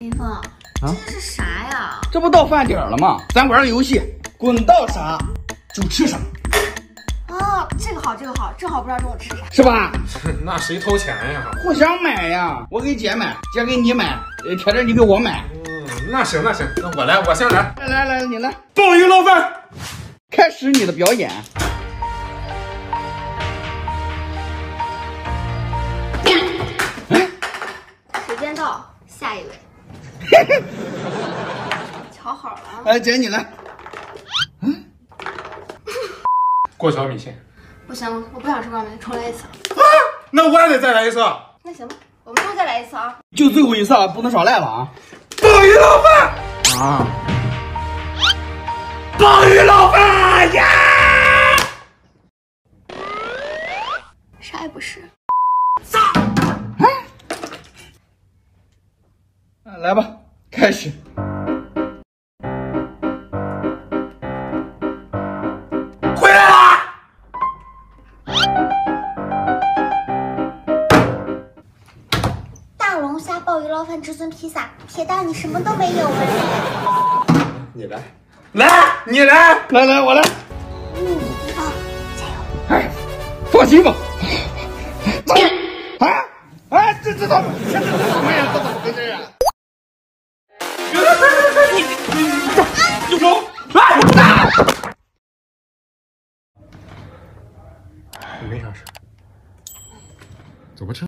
林峰，啊这是啥呀？这不到饭点了吗？咱玩个游戏，滚到啥就吃啥，哦，这个好，这个好，正好不知道中午吃啥。是吧？那谁掏钱呀？互相买呀，我给姐买，姐给你买，呃，铁子你给我买。嗯，那行那行，那我来，我先来。来来来，你来，鲍鱼捞饭，开始你的表演。时间到，下一位。瞧好了啊，哎，姐你来，嗯过桥米线。不行，我不想吃挂面，重来一次。啊，那我也得再来一次。那行吧，我们都再来一次啊。就最后一次啊，不能耍赖了啊！鲍鱼捞饭，啊，鲍鱼捞饭呀！啥也不是。来吧，开始。回来啦！大龙虾鲍鱼捞饭至尊披萨，铁蛋你什么都没有哎。你来，来，你来。来来，我来。嗯，好，加油！哎，放心吧。走。啊！哎，这这怎么？这这这什么呀？没啥事，走吧，车。